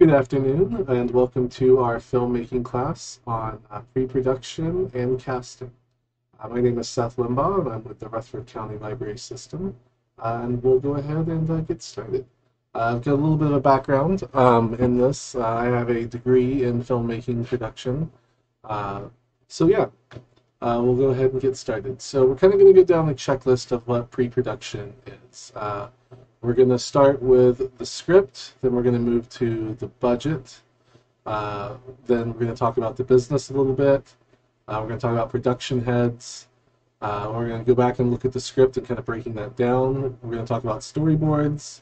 Good afternoon, and welcome to our filmmaking class on uh, pre-production and casting. Uh, my name is Seth Limbaugh, and I'm with the Rutherford County Library System, uh, and we'll go ahead and uh, get started. Uh, I've got a little bit of background um, in this. Uh, I have a degree in filmmaking production. so yeah, we'll go ahead and get started. So we're kind of going to go down the checklist of what pre-production is. We're going to start with the script, then we're going to move to the budget, uh, then we're going to talk about the business a little bit, uh, we're going to talk about production heads, uh, we're going to go back and look at the script and kind of breaking that down, we're going to talk about storyboards,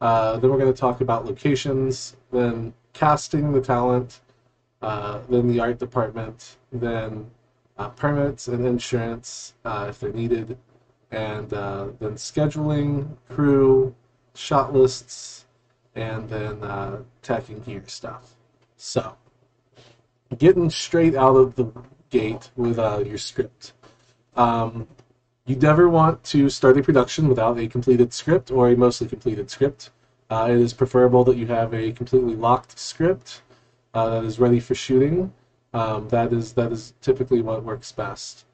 uh, then we're going to talk about locations, then casting the talent, uh, then the art department, then uh, permits and insurance if they're needed, and uh, then scheduling, crew, shot lists, and then uh, tacking gear stuff. So, getting straight out of the gate with uh, your script. Um, you never want to start a production without a completed script or a mostly completed script. Uh, it is preferable that you have a completely locked script uh, that is ready for shooting. Um, that is that is typically what works best.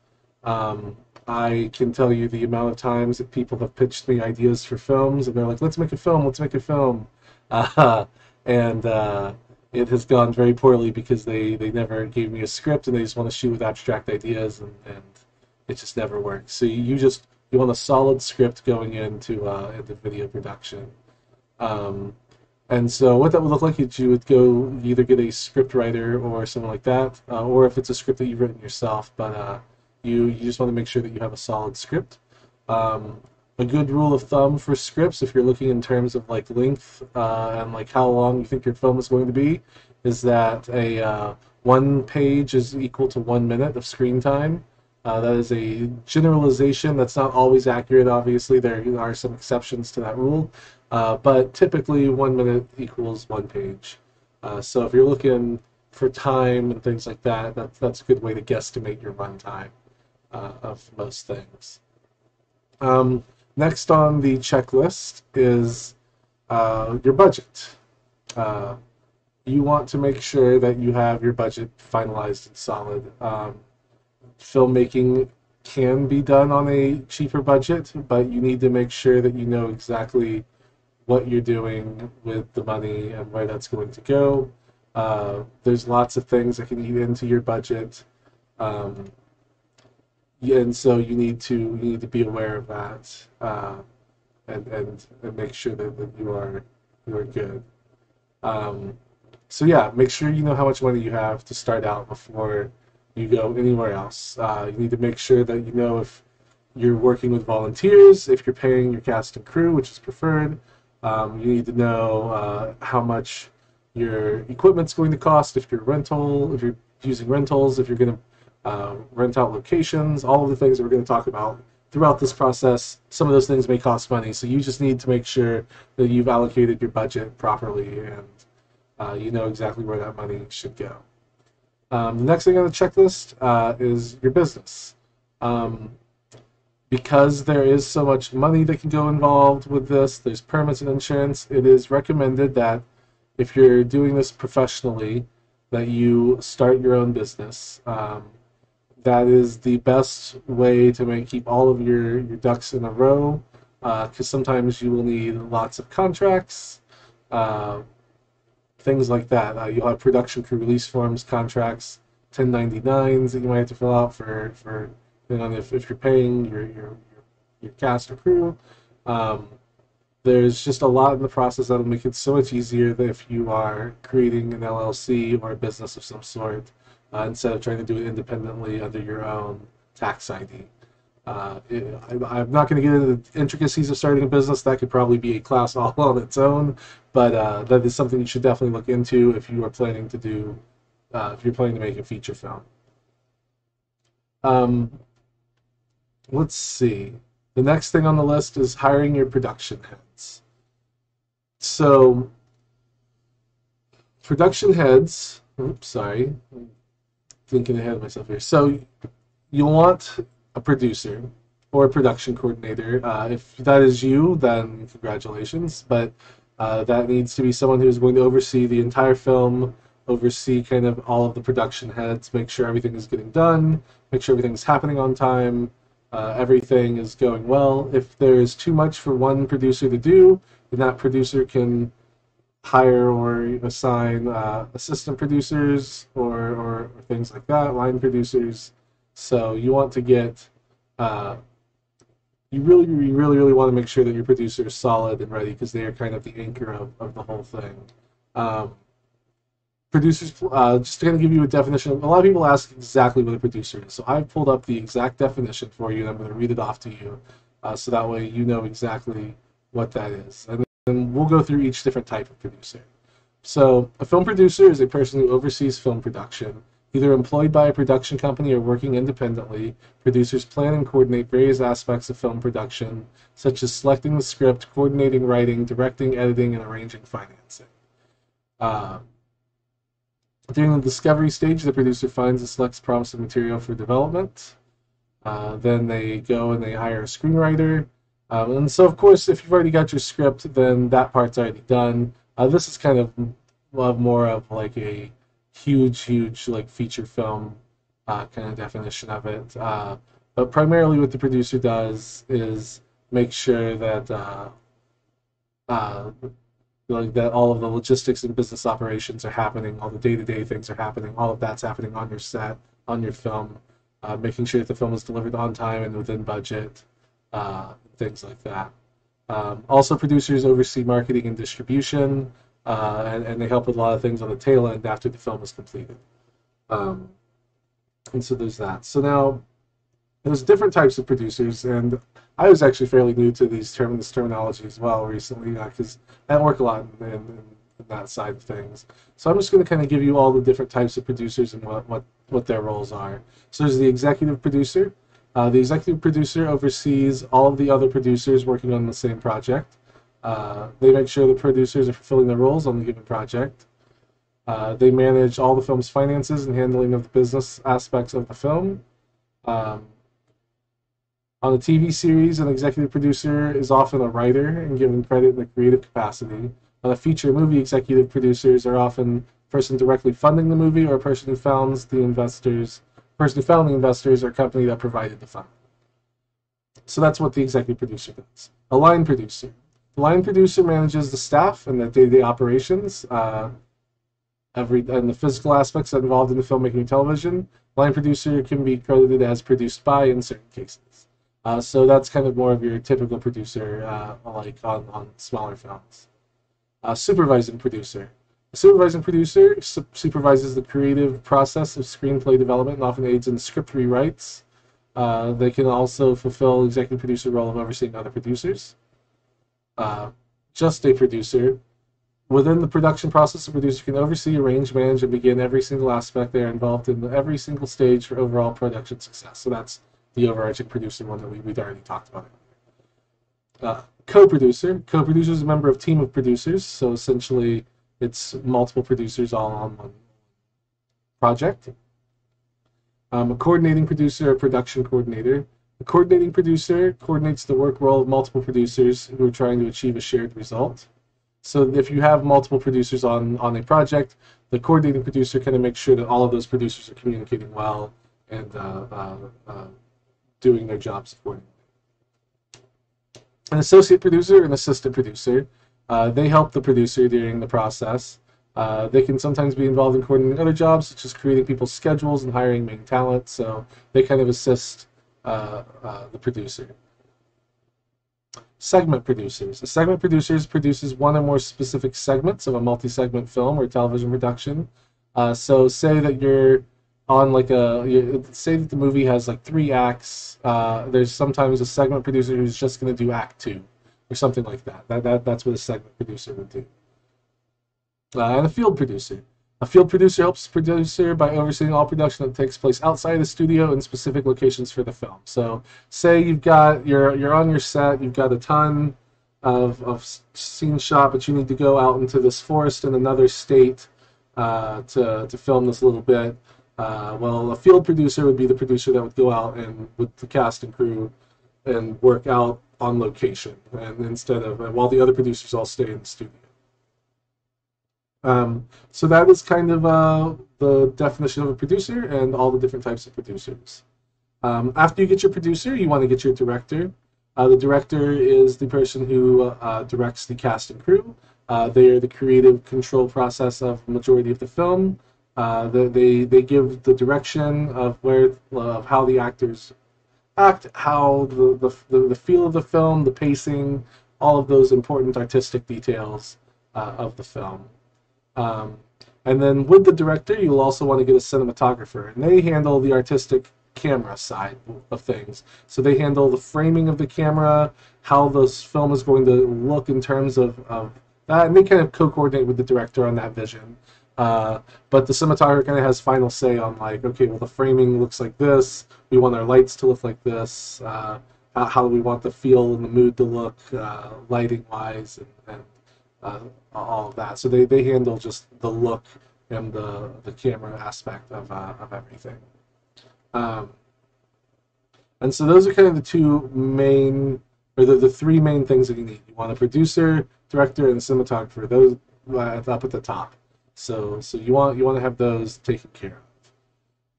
Um, I can tell you the amount of times that people have pitched me ideas for films, and they're like, "Let's make a film. Let's make a film," uh, and uh, it has gone very poorly because they they never gave me a script, and they just want to shoot with abstract ideas, and, and it just never works. So you just you want a solid script going into uh, into video production. Um, and so what that would look like is you would go either get a script writer or something like that, uh, or if it's a script that you've written yourself, but uh, you you just want to make sure that you have a solid script. Um, a good rule of thumb for scripts, if you're looking in terms of like length uh, and like how long you think your film is going to be, is that a uh, one page is equal to one minute of screen time. Uh, that is a generalization. That's not always accurate. Obviously, there are some exceptions to that rule, uh, but typically one minute equals one page. Uh, so if you're looking for time and things like that, that's that's a good way to guesstimate your runtime uh, of most things. Um, next on the checklist is uh, your budget. Uh, you want to make sure that you have your budget finalized and solid. Um, filmmaking can be done on a cheaper budget, but you need to make sure that you know exactly what you're doing with the money and where that's going to go. Uh, there's lots of things that can eat into your budget. Um, and so you need to you need to be aware of that uh, and, and and make sure that, that you are you are good. Um, so yeah, make sure you know how much money you have to start out before you go anywhere else. Uh, you need to make sure that you know if you're working with volunteers, if you're paying your cast and crew, which is preferred. Um, you need to know uh, how much your equipment's going to cost, if you're rental, if you're using rentals, if you're going to uh, rent out locations, all of the things that we're going to talk about throughout this process. Some of those things may cost money, so you just need to make sure that you've allocated your budget properly and uh, you know exactly where that money should go. Um, the next thing on the checklist uh, is your business. Um, because there is so much money that can go involved with this, there's permits and insurance, it is recommended that if you're doing this professionally, that you start your own business. Um, that is the best way to make keep all of your, your ducks in a row because uh, sometimes you will need lots of contracts uh, things like that. Uh, you'll have production crew release forms contracts 1099s that you might have to fill out for for depending on if, if you're paying your your your cast or crew. Um, there's just a lot in the process that'll make it so much easier if you are creating an LLC or a business of some sort uh, instead of trying to do it independently under your own tax ID. Uh, it, I, am not going to get into the intricacies of starting a business. That could probably be a class all on its own, but uh, that is something you should definitely look into if you are planning to do, uh, if you're planning to make a feature film. Um, let's see. The next thing on the list is hiring your production heads. So, production heads. Oops, sorry thinking ahead of myself here. So you want a producer or a production coordinator. Uh, if that is you, then congratulations. But Uh, that needs to be someone who's going to oversee the entire film, oversee kind of all of the production heads, make sure everything is getting done, make sure everything's happening on time, uh, everything is going well. If there's too much for one producer to do, then that producer can hire or assign uh, assistant producers or, or, things like that, line producers. So you want to get, uh, you really, really, really want to make sure that your producer is solid and ready because they are kind of the anchor of, of the whole thing. Um, producers, uh, just to kind of give you a definition, a lot of people ask exactly what a producer is. So I've pulled up the exact definition for you and I'm going to read it off to you uh, so that way you know exactly what that is. And then we'll go through each different type of producer. So a film producer is a person who oversees film production. Either employed by a production company or working independently, producers plan and coordinate various aspects of film production, such as selecting the script, coordinating writing, directing, editing, and arranging financing. Uh, during the discovery stage, the producer finds and selects promising material for development. Uh, then they go and they hire a screenwriter. Um, and so, of course, if you've already got your script, then that part's already done. Uh, this is kind of more of like a huge, huge like feature film uh, kind of definition of it. Uh, but primarily, what the producer does is make sure that uh, uh, like that all of the logistics and business operations are happening, all the day-to-day things are happening, all of that's happening on your set, on your film, uh, making sure that the film is delivered on time and within budget, uh, things like that. Um, also, producers oversee marketing and distribution, uh, and, and, they help with a lot of things on the tail end after the film is completed. Um, and so there's that. So now, there's different types of producers, and I was actually fairly new to these term this terminology as well recently because I don't work a lot in, in, in, that side of things. So I'm just going to kind of give you all the different types of producers and what, what, what their roles are. So there's the executive producer. Uh, the executive producer oversees all of the other producers working on the same project. Uh, they make sure the producers are fulfilling their roles on the given project. Uh, they manage all the film's finances and handling of the business aspects of the film. Um, on a TV series, an executive producer is often a writer and given credit in the creative capacity. On a feature movie, executive producers are often a person directly funding the movie or a person who founds the investors, person who found the investors or company that provided the fund. So that's what the executive producer does. A line producer. The line producer manages the staff and the day-to-day operations, uh, every and the physical aspects involved in the filmmaking and television. Line producer can be credited as produced by in certain cases. Uh, so that's kind of more of your typical producer, uh, like on, on smaller films. Uh, supervising producer. Supervising producer su- supervises the creative process of screenplay development and often aids in script rewrites. Uh, they can also fulfill executive producer role of overseeing other producers. Uh, just a producer. Within the production process, a producer can oversee, arrange, manage, and begin every single aspect they are involved in every single stage for overall production success. So that's the overarching producer one that we, we'd already talked about. Uh, co-producer. Co-producer is a member of team of producers, so essentially it's multiple producers all on one project. Um, a coordinating producer, a production coordinator. The coordinating producer coordinates the work role of multiple producers who are trying to achieve a shared result. So if you have multiple producers on, on a project, the coordinating producer kind of makes sure that all of those producers are communicating well and uh, uh, uh doing their jobs accordingly. An associate producer and assistant producer, uh, they help the producer during the process. Uh, they can sometimes be involved in coordinating other jobs, such as creating people's schedules and hiring main talent. So they kind of assist uh, uh the producer. Segment producers. A segment producer produces one or more specific segments of a multi-segment film or television production. So say that you're on like a say that the movie has like three acts. Uh, there's sometimes a segment producer who's just going to do act two or something like that. That, that that's what a segment producer would do. Uh, and a field producer. A field producer helps the producer by overseeing all production that takes place outside the studio in specific locations for the film. So, say you've got you're you're on your set, you've got a ton of of scene shot, but you need to go out into this forest in another state uh, to to film this little bit. Uh, well, a field producer would be the producer that would go out and with the cast and crew and work out on location, and instead of while the other producers all stay in the studio. Um, so that is kind of uh, the definition of a producer and all the different types of producers. Um, after you get your producer, you want to get your director. Uh, the director is the person who uh, directs the cast and crew. Uh, they are the creative control process of majority of the film. Uh, they they give the direction of where of how the actors act, how the, the the feel of the film, the pacing, all of those important artistic details uh, of the film. Um, and then with the director, you'll also want to get a cinematographer, and they handle the artistic camera side of things. So they handle the framing of the camera, how this film is going to look in terms of, of that, and they kind of co-coordinate with the director on that vision. Uh, but the cinematographer kind of has final say on like, okay, well the framing looks like this. We want our lights to look like this. Uh, how, how, we want the feel and the mood to look, uh, lighting wise, and, and uh, all of that. So they, they handle just the look and the the camera aspect of uh, of everything. Um, and so those are kind of the two main, or the, the three main things that you need. You want a producer, director, and cinematographer. Those uh, up at the top. So so you want you want to have those taken care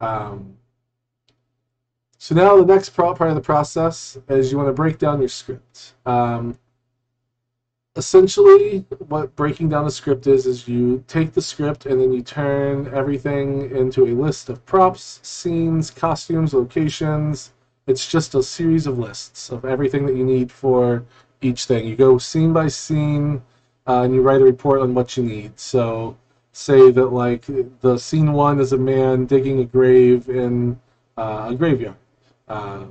of. Um, so now the next part of the process is you want to break down your script. Um, essentially what breaking down the script is is you take the script and then you turn everything into a list of props scenes costumes locations it's just a series of lists of everything that you need for each thing you go scene by scene uh, and you write a report on what you need so say that like the scene one is a man digging a grave in uh, a graveyard uh,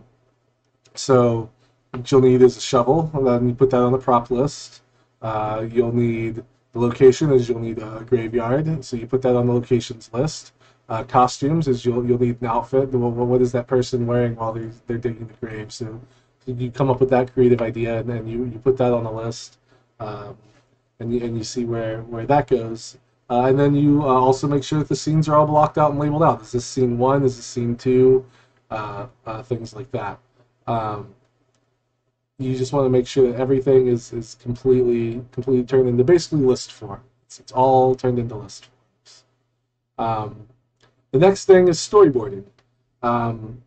so what you'll need is a shovel and then you put that on the prop list uh, you'll need the location is you'll need a graveyard, so you put that on the locations list. Uh, costumes is you'll you'll need an outfit. Well, what is that person wearing while they're they're digging the grave? So you come up with that creative idea, and then you, you put that on the list, um, and you and you see where where that goes. Uh, and then you uh, also make sure that the scenes are all blocked out and labeled out. Is this scene one? Is this scene two? Uh, uh, things like that. Um, you just want to make sure that everything is, is completely completely turned into basically list form. It's, it's all turned into list forms. Um, the next thing is storyboarding. Um,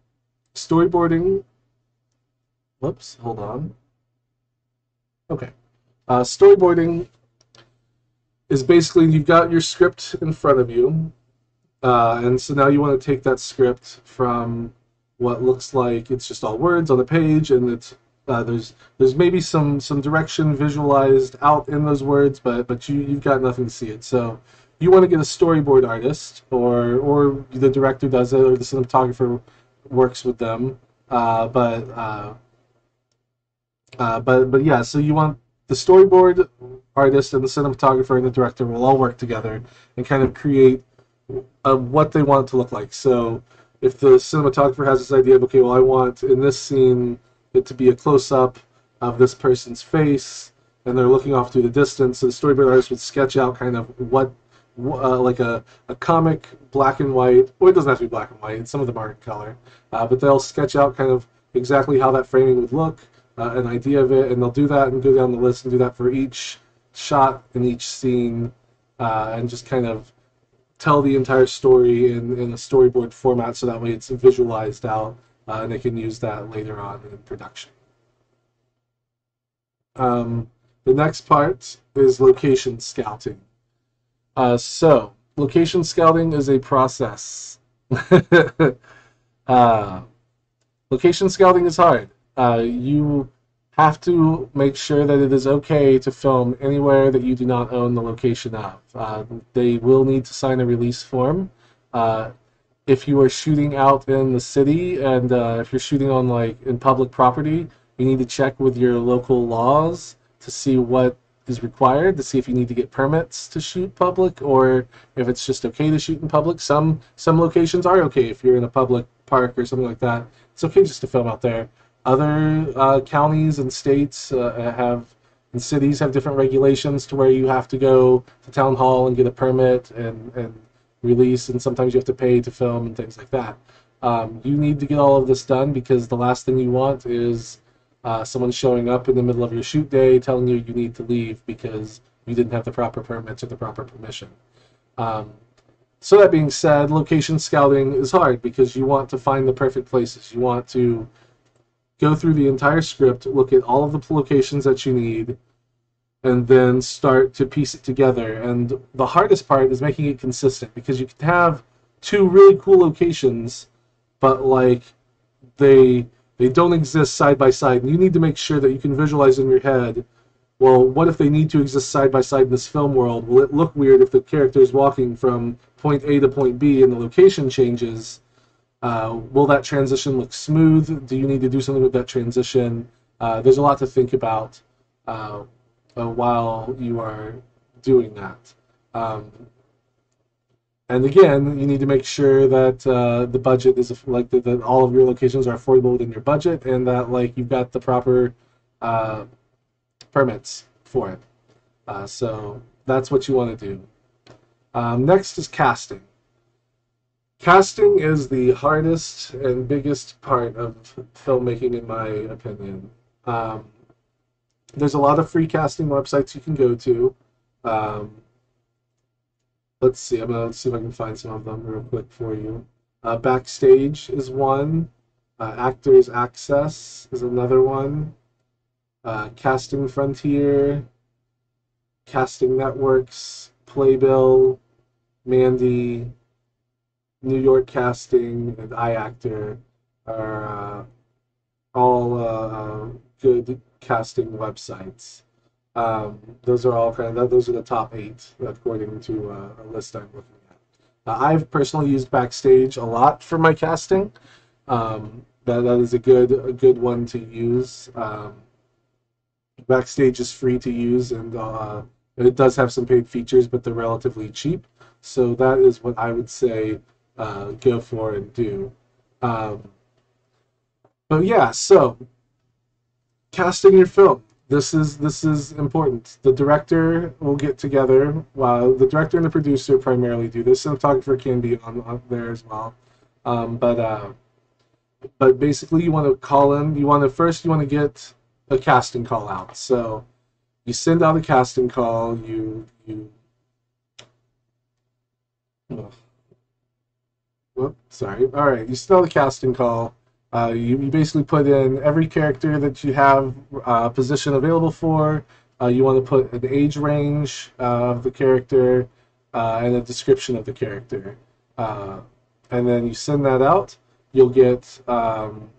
storyboarding. Whoops, hold on. Okay. Uh, storyboarding is basically you've got your script in front of you, uh, and so now you want to take that script from what looks like it's just all words on the page and it's uh, there's there's maybe some some direction visualized out in those words, but but you you've got nothing to see it. So you want to get a storyboard artist, or or the director does it, or the cinematographer works with them. Uh, but uh, uh, but but yeah, so you want the storyboard artist and the cinematographer and the director will all work together and kind of create uh, what they want it to look like. So if the cinematographer has this idea of okay, well, I want in this scene it to be a close up of this person's face, and they're looking off through the distance. So the storyboard artist would sketch out kind of what, uh, like a, a comic black and white, or it doesn't have to be black and white, some of them are in color, uh, but they'll sketch out kind of exactly how that framing would look, uh, an idea of it, and they'll do that and go down the list and do that for each shot in each scene, uh, and just kind of tell the entire story in, in a storyboard format so that way it's visualized out uh, and they can use that later on in production. Um, the next part is location scouting. Uh, so, location scouting is a process. uh, location scouting is hard. Uh, you have to make sure that it is okay to film anywhere that you do not own the location of. Uh, they will need to sign a release form. Uh, if you are shooting out in the city and uh, if you're shooting on like in public property, you need to check with your local laws to see what is required to see if you need to get permits to shoot public or if it's just okay to shoot in public. Some some locations are okay if you're in a public park or something like that. It's okay just to film out there. Other uh, counties and states uh, have and cities have different regulations to where you have to go to town hall and get a permit and and release, and sometimes you have to pay to film and things like that. Um, you need to get all of this done because the last thing you want is uh, someone showing up in the middle of your shoot day telling you you need to leave because you didn't have the proper permits or the proper permission. Um, so that being said, location scouting is hard because you want to find the perfect places. You want to go through the entire script, look at all of the locations that you need, and then start to piece it together. And the hardest part is making it consistent because you can have two really cool locations, but like they they don't exist side by side. And you need to make sure that you can visualize in your head. Well, what if they need to exist side by side in this film world? Will it look weird if the character is walking from point A to point B and the location changes? Uh, will that transition look smooth? Do you need to do something with that transition? Uh, there's a lot to think about uh, uh while you are doing that. Um, and again, you need to make sure that uh, the budget is like that, that all of your locations are affordable within your budget, and that like you've got the proper uh, permits for it. Uh, so that's what you want to do. Um, next is casting. Casting is the hardest and biggest part of filmmaking, in my opinion. Um, there's a lot of free casting websites you can go to. Um, let's see. I'm gonna see if I can find some of them real quick for you. Uh, Backstage is one. Uh, Actors Access is another one. Uh, Casting Frontier, Casting Networks, Playbill, Mandy, New York Casting, and iActor are uh, all uh, good casting websites. Um, those are all kind of those are the top eight according to uh, a list I'm looking at. I've personally used Backstage a lot for my casting. Um, that that is a good a good one to use. Um, Backstage is free to use and uh, it does have some paid features, but they're relatively cheap. So that is what I would say uh, go for and do. Um, but yeah, so casting your film this is this is important. The director will get together. While the director and the producer primarily do this. Cinematographer can be on, on there as well, um, but uh, but basically you want to call in. You want to first you want to get a casting call out. So you send out a casting call. You you. Oh. Whoop, sorry. All right, you out a casting call uh, you, you, basically put in every character that you have uh, position available for. Uh, you want to put an age range of the character uh, and a description of the character. Uh, and then you send that out. You'll get um,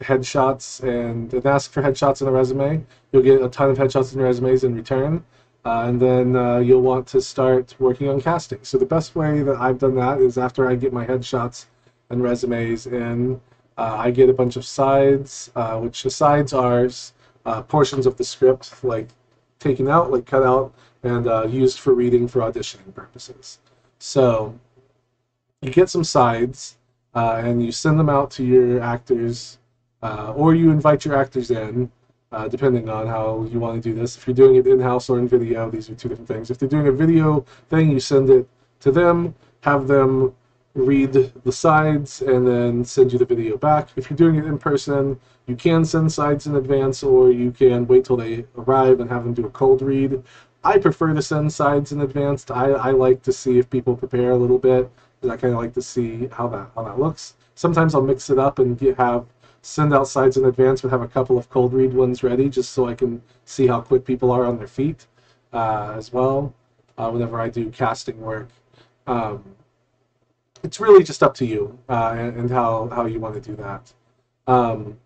headshots and, and ask for headshots in a resume. You'll get a ton of headshots and resumes in return. And then uh, you'll want to start working on casting. So the best way that I've done that is after I get my headshots and resumes in, uh, I get a bunch of sides, uh, which the sides are uh, portions of the script, like taken out, like cut out, and uh, used for reading for auditioning purposes. So you get some sides, and you send them out to your actors, or you invite your actors in, Uh, depending on how you want to do this. If you're doing it in-house or in video, these are two different things. If they're doing a video thing, you send it to them, have them read the sides and then send you the video back. If you're doing it in person, you can send sides in advance or you can wait till they arrive and have them do a cold read. I prefer to send sides in advance. I, I like to see if people prepare a little bit I kind of like to see how that how that looks. Sometimes I'll mix it up and get, have send out sides in advance but have a couple of cold read ones ready just so I can see how quick people are on their feet uh, as well uh, whenever I do casting work. Um, it's really just up to you uh, and, and, how how you want to do that. Um,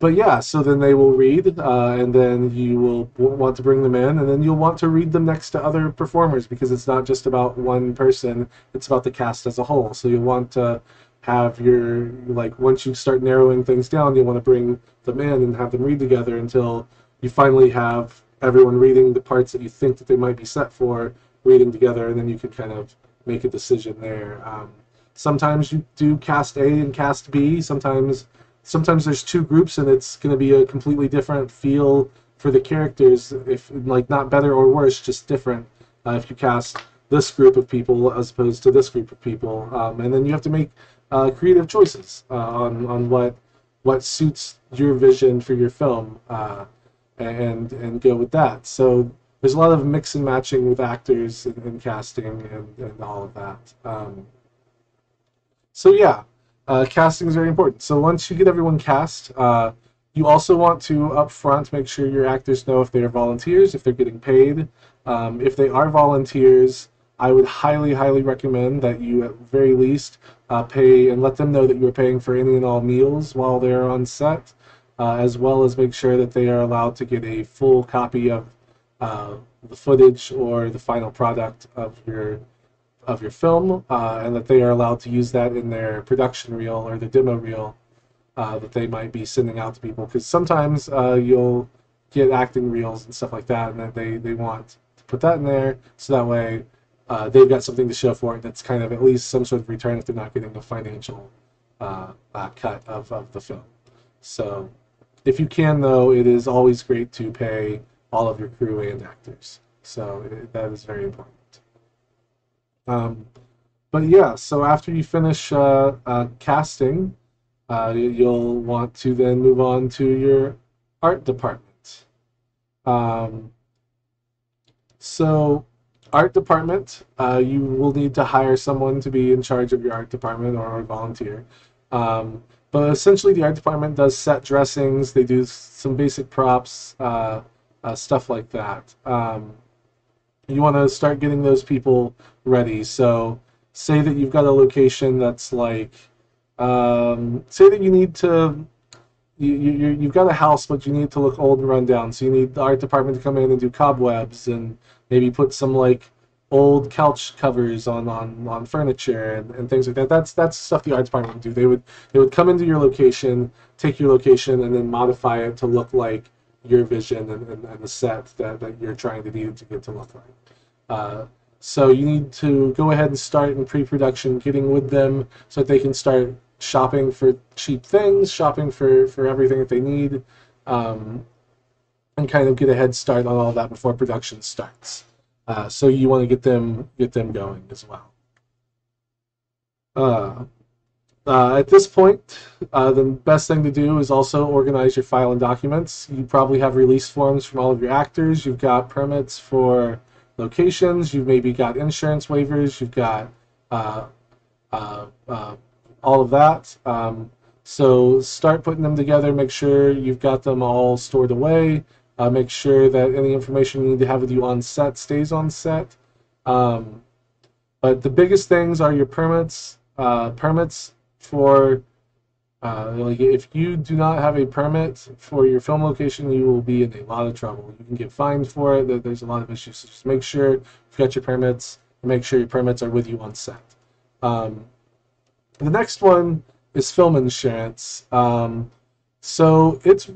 but yeah, so then they will read, uh, and then you will want to bring them in, and then you'll want to read them next to other performers because it's not just about one person; it's about the cast as a whole. So you'll want to have your like once you start narrowing things down, you want to bring them in and have them read together until you finally have everyone reading the parts that you think that they might be set for reading together, and then you can kind of make a decision there. Um, sometimes you do cast A and cast B. Sometimes sometimes there's two groups and it's going to be a completely different feel for the characters. If like not better or worse, just different. Uh, if you cast this group of people as opposed to this group of people, um, and then you have to make uh, creative choices uh, on on what what suits your vision for your film, uh, and and go with that. So there's a lot of mix and matching with actors and, and casting and, and all of that. Um, so yeah, uh, casting is very important. So once you get everyone cast, uh, you also want to upfront make sure your actors know if they are volunteers, if they're getting paid. Um, if they are volunteers, I would highly, highly recommend that you at very least uh, pay and let them know that you're paying for any and all meals while they're on set, uh, as well as make sure that they are allowed to get a full copy of uh, the footage or the final product of your of your film, uh, and that they are allowed to use that in their production reel or the demo reel uh, that they might be sending out to people. Because sometimes uh, you'll get acting reels and stuff like that, and they they want to put that in there so that way uh, they've got something to show for it that's kind of at least some sort of return if they're not getting the financial uh, uh, cut of, of the film. So if you can, though, it is always great to pay all of your crew and actors. So it, that is very important. Um, but yeah, so after you finish uh, uh, casting, uh, you'll want to then move on to your art department. Um, so art department, uh, you will need to hire someone to be in charge of your art department or a volunteer. Um, but essentially, the art department does set dressings. They do some basic props, uh, uh, stuff like that. Um, you want to start getting those people ready. So, say that you've got a location that's like, um, say that you need to you, you, you've got a house, but you need to look old and run down. So you need the art department to come in and do cobwebs and maybe put some like old couch covers on on, on furniture and, and things like that. That's that's stuff the art department would do. They would they would come into your location, take your location, and then modify it to look like your vision and, and, and the set that, that you're trying to need to get to look like. Uh, so you need to go ahead and start in pre-production, getting with them so that they can start shopping for cheap things, shopping for, for everything that they need, um, and kind of get a head start on all that before production starts. Uh, so you want to get them get them going as well. Uh, uh, at this point, uh, the best thing to do is also organize your file and documents. You probably have release forms from all of your actors. You've got permits for locations. You've maybe got insurance waivers. You've got uh, uh, all of that. Um, so start putting them together. Make sure you've got them all stored away. Uh, make sure that any information you need to have with you on set stays on set. Um, but the biggest things are your permits. Uh, permits for uh, like if you do not have a permit for your film location, you will be in a lot of trouble. You can get fined for it. There's a lot of issues. So just make sure you've got your permits. Make sure your permits are with you on set. Um, the next one is film insurance. Um, so it's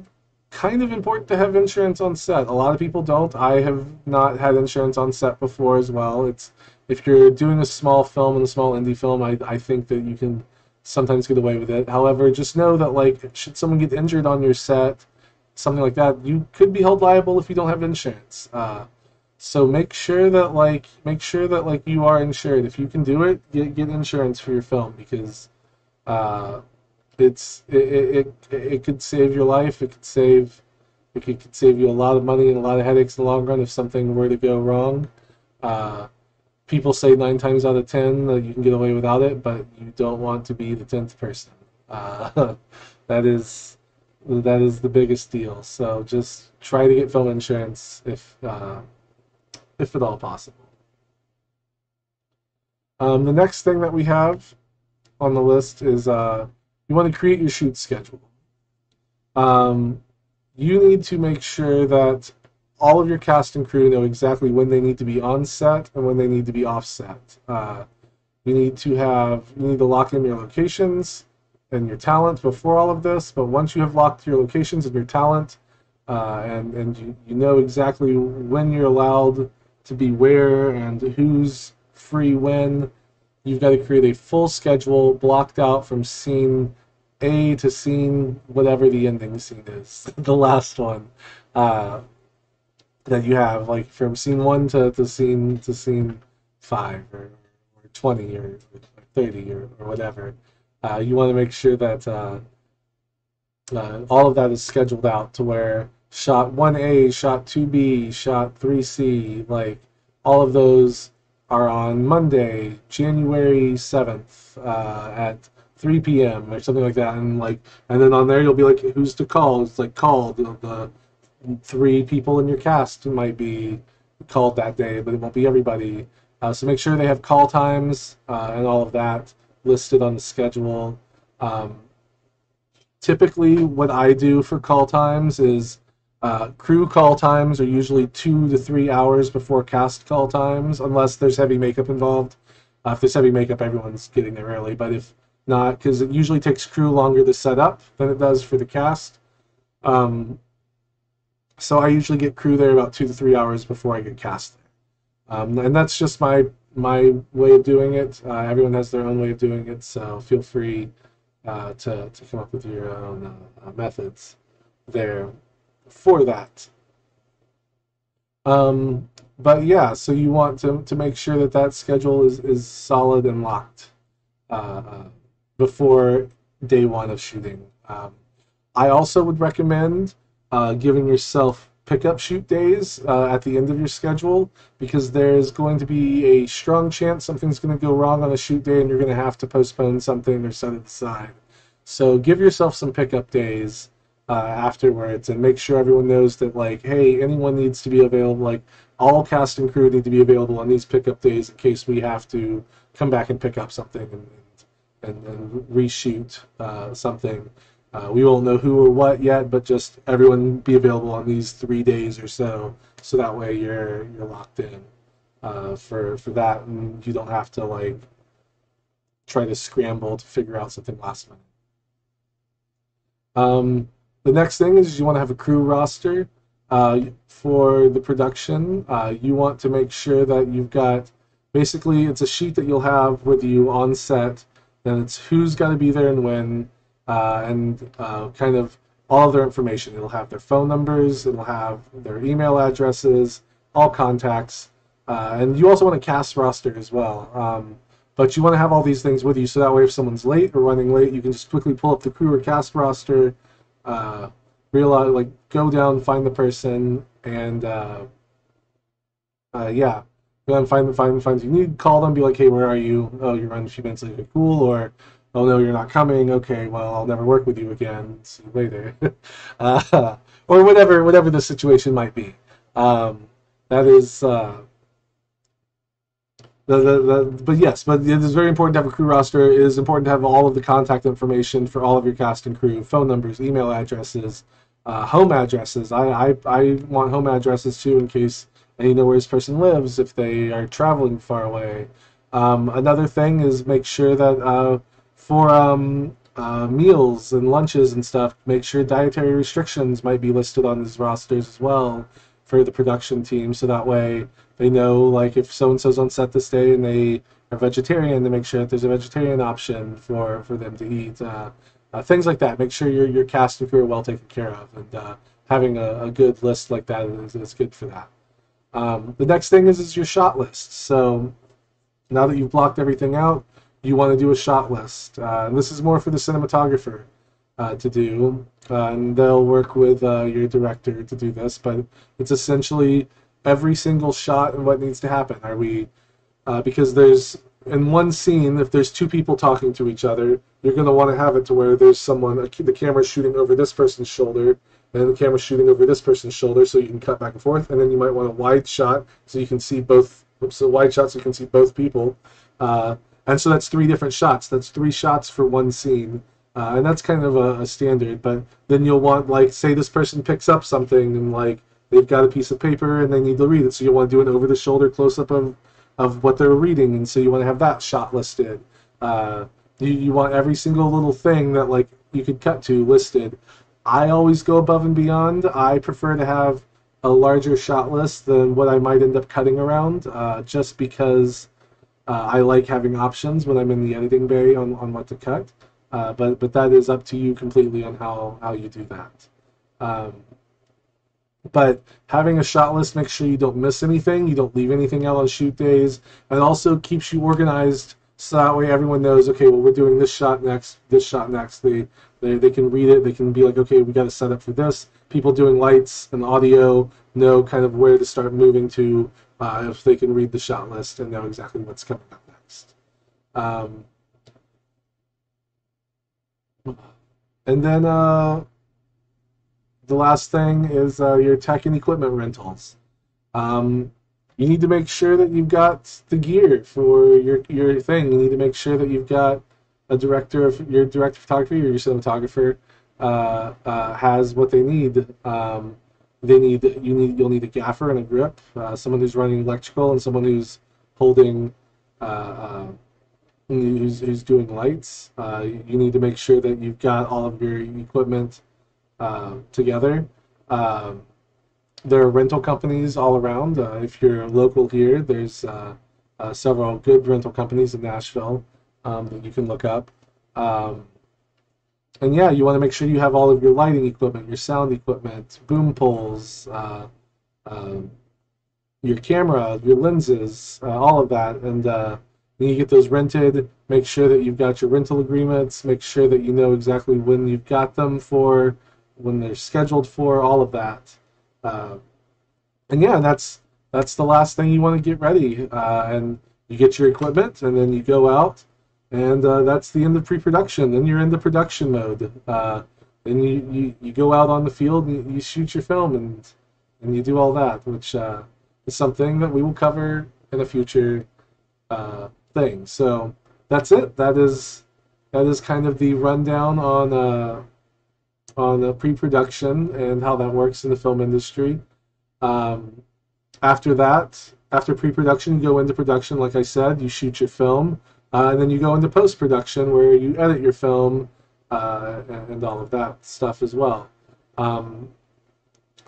kind of important to have insurance on set. A lot of people don't. I have not had insurance on set before as well. It's if you're doing a small film and a small indie film, I, I think that you can sometimes get away with it. However, just know that like should someone get injured on your set, something like that, you could be held liable if you don't have insurance. Uh, so make sure that like make sure that like you are insured. If you can do it, get get insurance for your film because uh, it's it, it it could save your life. It could save it could, could save you a lot of money and a lot of headaches in the long run if something were to go wrong. Uh, people say nine times out of ten that you can get away without it, but you don't want to be the tenth person. Uh, that is that is the biggest deal. So just try to get film insurance if uh, if at all possible. Um, the next thing that we have on the list is uh, you want to create your shoot schedule. Um, you need to make sure that all of your cast and crew know exactly when they need to be on set and when they need to be off set. Uh, you need to have you need to lock in your locations and your talent before all of this. But once you have locked your locations and your talent, uh, and and you, you know exactly when you're allowed to be where and who's free when. You've got to create a full schedule blocked out from scene A to scene whatever the ending scene is, the last one uh, that you have, like from scene one to, to scene to scene five or, or twenty or, or thirty or, or whatever. Uh, you want to make sure that uh, uh, all of that is scheduled out to where shot 1A, shot 2B, shot 3C, like all of those are on Monday, January 7th uh, at 3 p.m. or something like that. And like, and then on there you'll be like, who's to call? It's like called the, the three people in your cast might be called that day, but it won't be everybody. Uh, so make sure they have call times uh, and all of that listed on the schedule. Um, typically, what I do for call times is uh, crew call times are usually two to three hours before cast call times, unless there's heavy makeup involved. Uh, if there's heavy makeup, everyone's getting there early. But if not, because it usually takes crew longer to set up than it does for the cast. Um, so I usually get crew there about two to three hours before I get cast there. Um, and that's just my my way of doing it. Uh, everyone has their own way of doing it, so feel free uh, to, to come up with your own uh, methods there for that. Um, but yeah, so you want to, to make sure that that schedule is, is solid and locked uh, uh, before day one of shooting. Um, I also would recommend uh, giving yourself pickup shoot days uh, at the end of your schedule because there's going to be a strong chance something's going to go wrong on a shoot day and you're going to have to postpone something or set it aside. So give yourself some pickup days uh, afterwards and make sure everyone knows that like hey anyone needs to be available like all cast and crew need to be available on these pickup days in case we have to come back and pick up something and and, and reshoot uh, something. Uh, we won't know who or what yet but just everyone be available on these three days or so so that way you're you're locked in uh, for for that and you don't have to like try to scramble to figure out something last minute. Um, the next thing is you want to have a crew roster uh, for the production. Uh, you want to make sure that you've got basically it's a sheet that you'll have with you on set. Then it's who's got to be there and when, uh, and uh, kind of all of their information. It'll have their phone numbers, it'll have their email addresses, all contacts, uh, and you also want a cast roster as well. Um, but you want to have all these things with you so that way if someone's late or running late, you can just quickly pull up the crew or cast roster uh, realize like go down, find the person, and uh, uh, yeah, go down, find the find the find you need, call them, be like, hey, where are you? Oh, you're running a few minutes late. Cool. Or oh no, you're not coming. Okay, well, I'll never work with you again. See you later. uh, or whatever whatever the situation might be. Um, that is. The, the, the, but yes, but it is very important to have a crew roster. It is important to have all of the contact information for all of your cast and crew, phone numbers, email addresses, uh, home addresses. I, I, I want home addresses too in case I need know where this person lives if they are traveling far away. Um, another thing is make sure that uh, for um, uh, meals and lunches and stuff, make sure dietary restrictions might be listed on these rosters as well for the production team so that way they know like if so and so's on set this day and they are vegetarian, to make sure that there's a vegetarian option for for them to eat. Uh, uh, things like that. Make sure your your cast and crew are well taken care of, and uh, having a, a, good list like that is, is good for that. Um, the next thing is is your shot list. So now that you've blocked everything out, you want to do a shot list. Uh, and this is more for the cinematographer uh, to do, uh, and they'll work with uh, your director to do this. But it's essentially every single shot and what needs to happen. Are we because there's in one scene if there's two people talking to each other, you're going to want to have it to where there's someone the camera's shooting over this person's shoulder and the camera's shooting over this person's shoulder so you can cut back and forth and then you might want a wide shot so you can see both so wide shot so you can see both people uh, and so that's three different shots that's three shots for one scene uh, and that's kind of a, a, standard but then you'll want like say this person picks up something and like they've got a piece of paper and they need to read it. So you want to do an over the shoulder close up of, of what they're reading. And so you want to have that shot listed. Uh, you, you want every single little thing that like you could cut to listed. I always go above and beyond. I prefer to have a larger shot list than what I might end up cutting around, uh, just because uh, I like having options when I'm in the editing bay on, on what to cut. Uh, but but that is up to you completely on how, how you do that. Um, but having a shot list makes sure you don't miss anything, you don't leave anything out on shoot days, and also keeps you organized so that way everyone knows, okay, well, we're doing this shot next, this shot next. They, they, they can read it, they can be like, okay, we got to set up for this, people doing lights and audio know kind of where to start moving to uh, if they can read the shot list and know exactly what's coming up next. Um, and then uh, the last thing is uh, your tech and equipment rentals. Um, you need to make sure that you've got the gear for your your thing. You need to make sure that you've got a director of your director of photography or your cinematographer uh, uh, has what they need. Um, they need you need you'll need a gaffer and a grip, uh, someone who's running electrical and someone who's holding uh, uh, who's, who's doing lights. Uh, you need to make sure that you've got all of your equipment together. Um, there are rental companies all around. if you're local here, there's several good rental companies in Nashville um, that you can look up. Um, and yeah, you want to make sure you have all of your lighting equipment, your sound equipment, boom poles, uh, uh, your camera, your lenses, uh, all of that. And when you get those rented, make sure that you've got your rental agreements, make sure that you know exactly when you've got them for, when they're scheduled for, all of that. Uh, and yeah, that's that's the last thing you want to get ready. Uh, and you get your equipment, and then you go out and uh, that's the end of pre-production. Then you're in the production mode. Uh, then you, you, you go out on the field and you, shoot your film and and you do all that, which uh, is something that we will cover in a future uh, thing. So that's it. That is that is kind of the rundown on uh, on pre-production and how that works in the film industry. Um, after that, after pre-production, you go into production. Like I said, you shoot your film uh, and then you go into post production where you edit your film uh, and, and, all of that stuff as well. Um,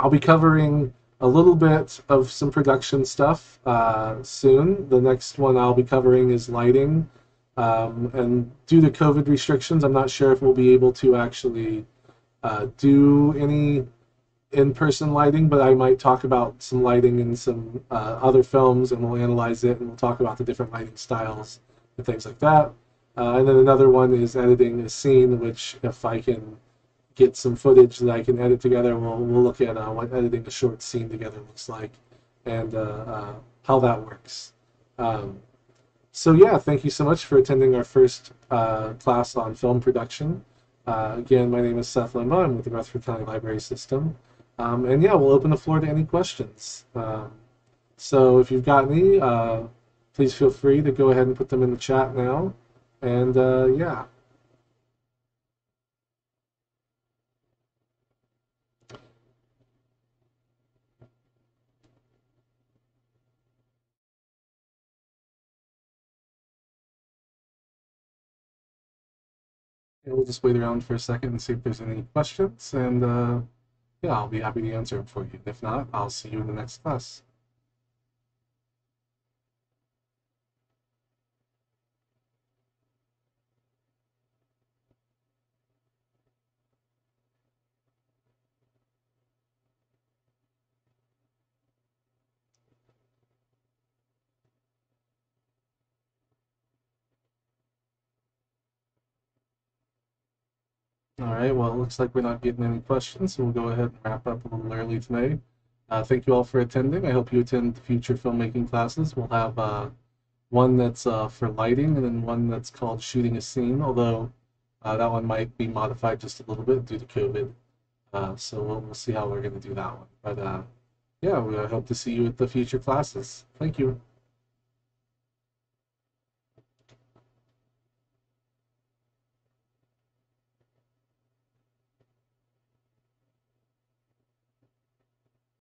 I'll be covering a little bit of some production stuff uh, soon. The next one I'll be covering is lighting. Um, and due to COVID restrictions, I'm not sure if we'll be able to actually uh, do any in-person lighting, but I might talk about some lighting in some uh, other films, and we'll analyze it, and we'll talk about the different lighting styles and things like that. Uh, and then another one is editing a scene, which if I can get some footage that I can edit together, we'll, we'll look at uh, what editing a short scene together looks like and uh, uh how that works. Um, so yeah, thank you so much for attending our first uh, class on film production. Again, my name is Seth Limba. I'm with the Rutherford County Library System. Um, and yeah, we'll open the floor to any questions. Um, so if you've got any, please feel free to go ahead and put them in the chat now. And uh, yeah. We'll just wait around for a second and see if there's any questions, and uh, yeah, I'll be happy to answer them for you. If not, I'll see you in the next class. All right, well, it looks like we're not getting any questions, so we'll go ahead and wrap up a little early today. Uh, thank you all for attending. I hope you attend future filmmaking classes. We'll have uh, one that's uh, for lighting and then one that's called shooting a scene, although uh, that one might be modified just a little bit due to COVID. Uh, so we'll, we'll see how we're going to do that one. But uh, yeah, we hope to see you at the future classes. Thank you.